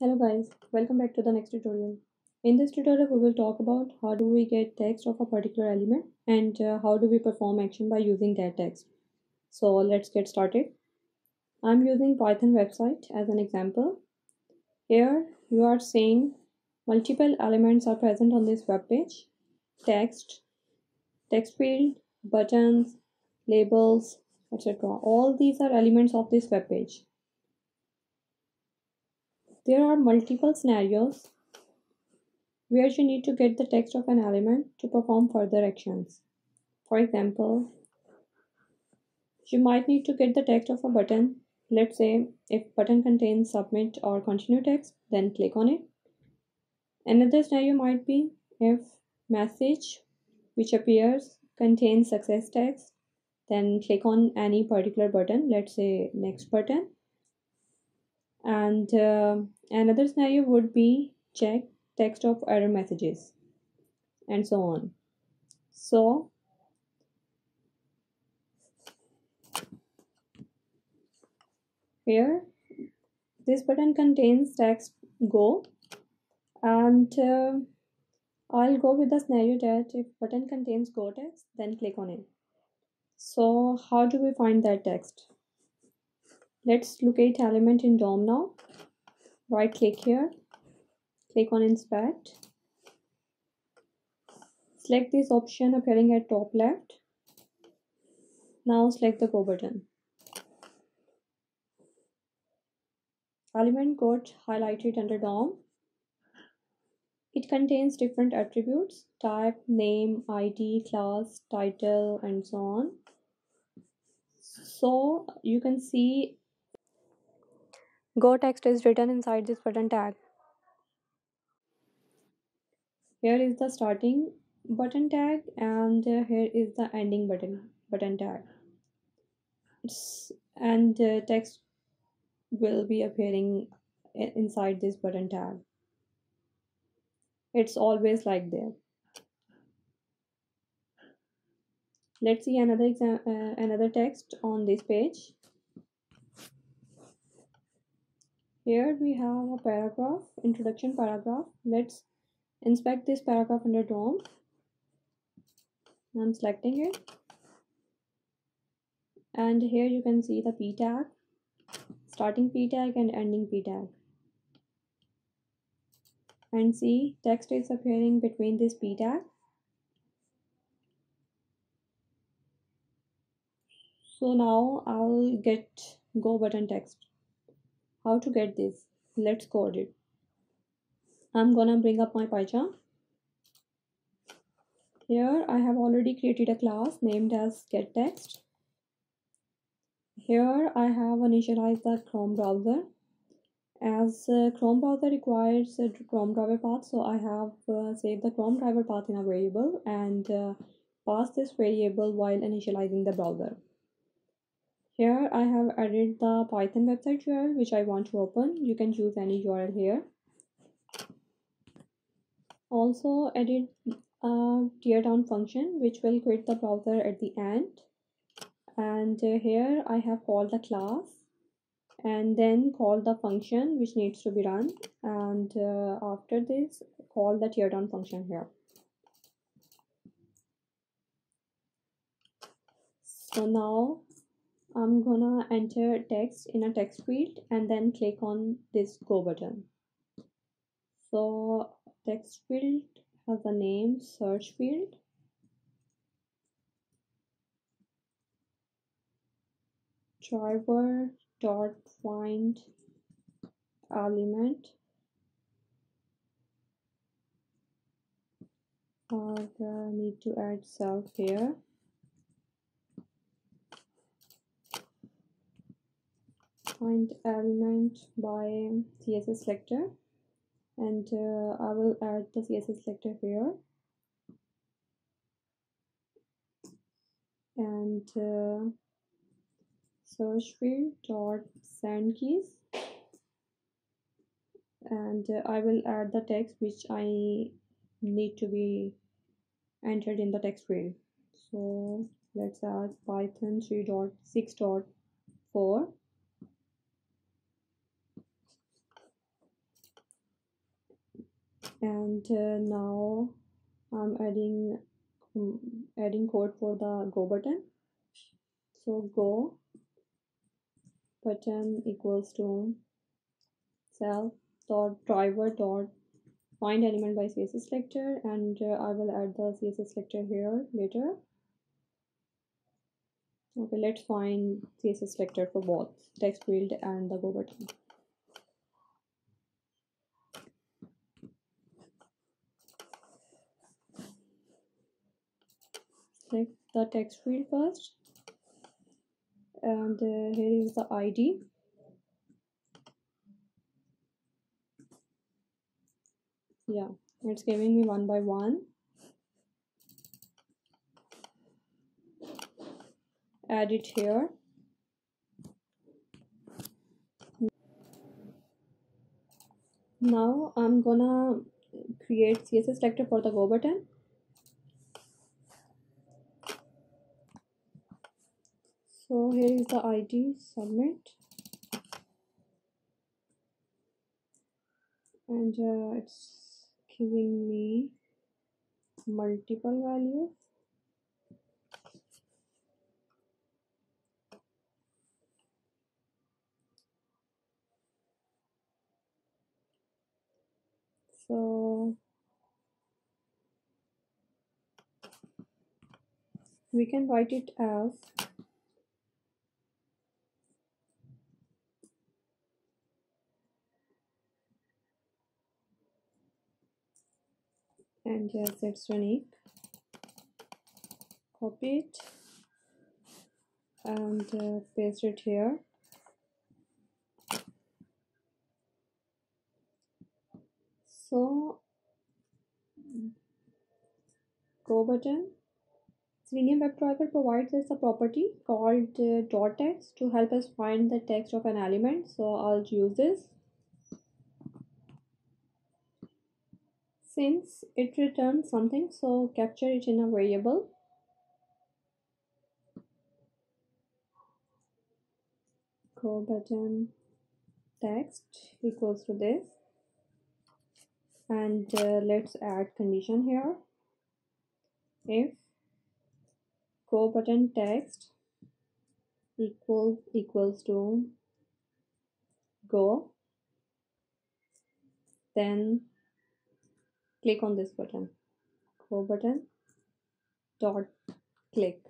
Hello guys, welcome back to the next tutorial. In this tutorial we will talk about how do we get text of a particular element and uh, how do we perform action by using that text. So let's get started. I'm using Python website as an example. Here you are seeing multiple elements are present on this web page. Text, text field, buttons, labels, etc. All these are elements of this web page. There are multiple scenarios where you need to get the text of an element to perform further actions. For example, you might need to get the text of a button. Let's say if button contains submit or continue text, then click on it. Another scenario might be if message which appears contains success text, then click on any particular button, let's say next button and uh, another scenario would be check text of error messages and so on. So here this button contains text go. And uh, I'll go with the scenario that if button contains go text then click on it. So how do we find that text Let's locate element in DOM now. Right click here, click on inspect. Select this option appearing at top left. Now select the go button. Element got highlighted under DOM. It contains different attributes, type, name, ID, class, title, and so on. So you can see Go text is written inside this button tag. Here is the starting button tag and uh, here is the ending button button tag. And uh, text will be appearing inside this button tag. It's always like there. Let's see another exam uh, another text on this page. Here we have a paragraph, introduction paragraph. Let's inspect this paragraph under DOM. I'm selecting it. And here you can see the p tag, starting p tag and ending p tag. And see text is appearing between this p tag. So now I'll get go button text how to get this? Let's code it. I'm gonna bring up my pycharm here i have already created a class named as get text here i have initialized the chrome browser. As uh, chrome browser requires a chrome driver path so i have uh, saved the chrome driver path in a variable and uh, pass this variable while initializing the browser here I have added the Python website URL which I want to open. You can choose any URL here. Also added a teardown function which will quit the browser at the end. And uh, here I have called the class and then call the function which needs to be run and uh, after this call the teardown function here. So now I'm gonna enter text in a text field and then click on this go button. So text field has a name search field. driver dot find element uh, need to add self here find element by css selector and uh, I will add the css selector here. And uh, search field dot send keys and uh, I will add the text which I need to be entered in the text field. So let's add python 3.6.4 and uh, now I'm adding um, adding code for the go button. So go button equals to self dot driver dot find element by css selector. And uh, I will add the css selector here later. Okay let's find css selector for both text field and the go button select the text field first. And uh, here is the id yeah it's giving me one by one. Add it here. Now I'm gonna create CSS selector for the go button so here is the ID submit. And uh, it's giving me multiple values. So we can write it as and just unique copy it and uh, paste it here so go button Selenium WebDriver provides us a property called uh, dot text to help us find the text of an element. So I'll use this. Since it returns something, so capture it in a variable. Go button text equals to this and uh, let's add condition here if go button text equals equals to go then click on this button. Go button dot click.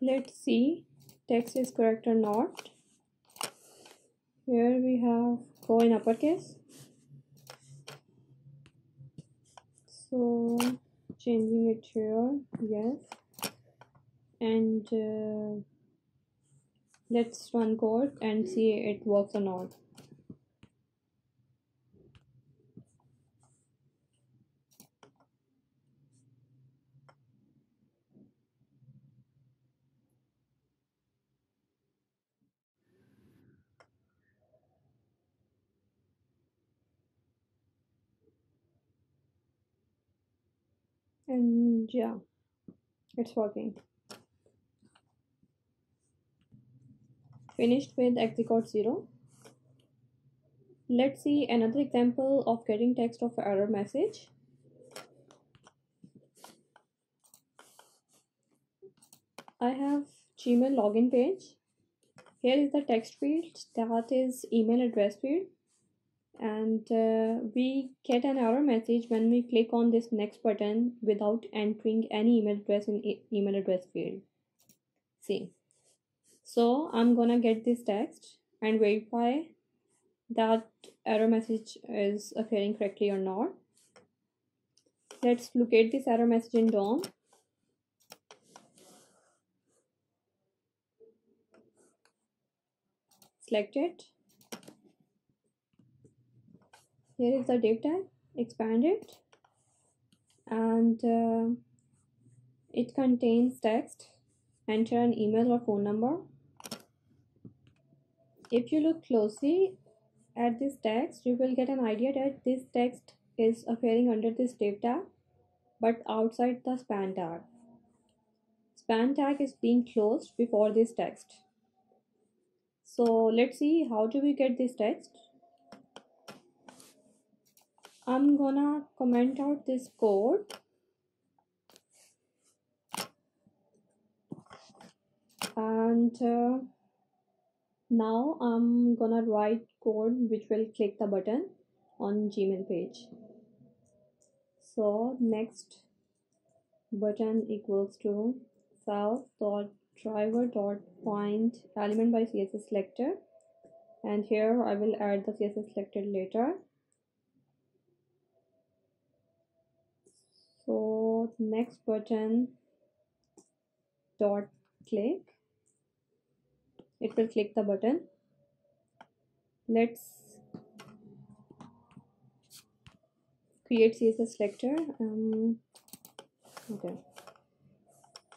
Let's see text is correct or not. Here we have go in uppercase. So changing it here yes. And uh, let's run code and see it works or not and yeah it's working. Finished with exit code 0 let's see another example of getting text of error message. I have Gmail login page. Here is the text field that is email address field and uh, we get an error message when we click on this next button without entering any email address in e email address field. See. So i'm gonna get this text and verify that error message is appearing correctly or not. Let's locate this error message in DOM. Select it here is the div tag expand it. And uh, it contains text. Enter an email or phone number. If you look closely at this text you will get an idea that this text is appearing under this div tag but outside the span tag. Span tag is being closed before this text. So let's see how do we get this text I'm gonna comment out this code and uh, now I'm gonna write code which will click the button on Gmail page. So next button equals to self dot driver dot find element by css selector. And here I will add the css selector later so next button dot click. It will click the button. Let's create css selector um okay.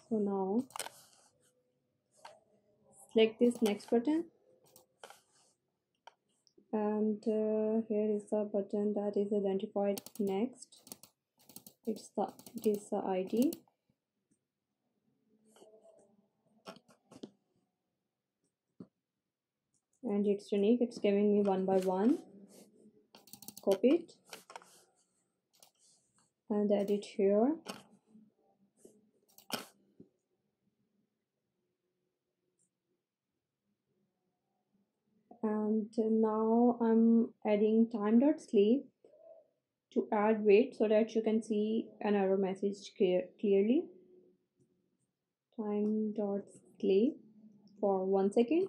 So now select this next button. And uh, here is the button that is identified next it's the it is the id and it's unique. It's giving me one by one. Copy it. And add it here. And now I'm adding time dot sleep to add wait so that you can see an error message clear clearly. Time dot sleep for one second.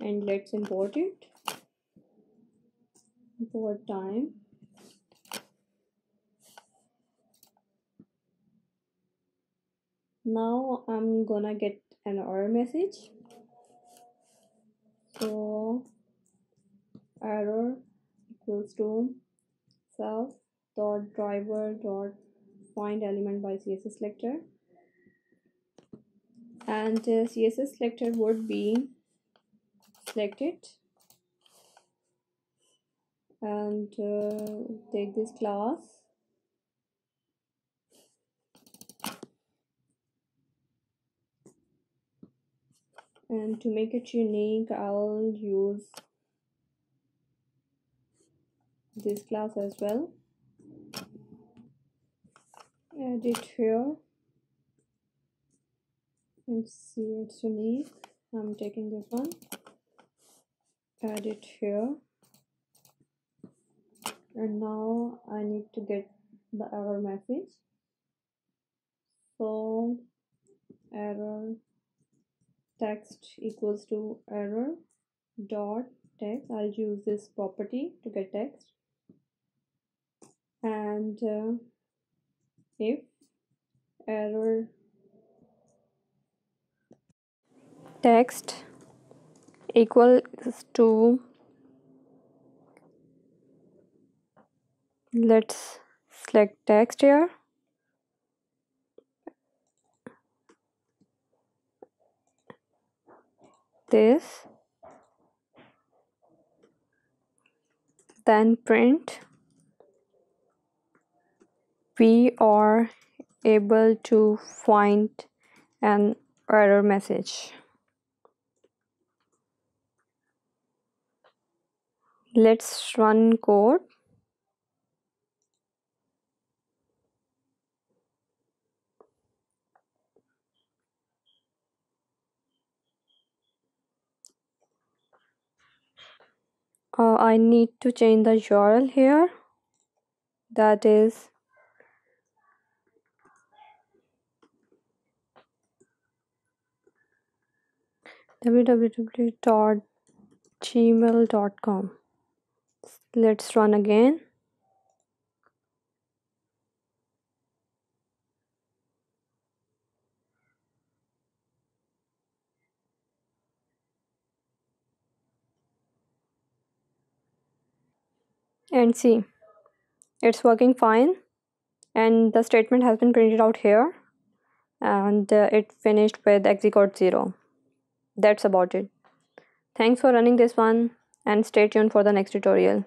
And let's import it. Import time. Now I'm gonna get an error message. So error equals to self dot driver dot find element by css selector. And uh, css selector would be selected. And uh, take this class. And to make it unique I'll use this class as well add it here and see it's unique I'm taking this one. Add it here and now I need to get the error message. So error text equals to error dot text. I'll use this property to get text. And uh, if error text equals to let's select text here. This. Then print we are able to find an error message. Let's run code. Uh, I need to change the URL here. That is www.gmail.com let's run again. And see it's working fine. And the statement has been printed out here. And uh, it finished with exit code 0 that's about it. Thanks for running this one and stay tuned for the next tutorial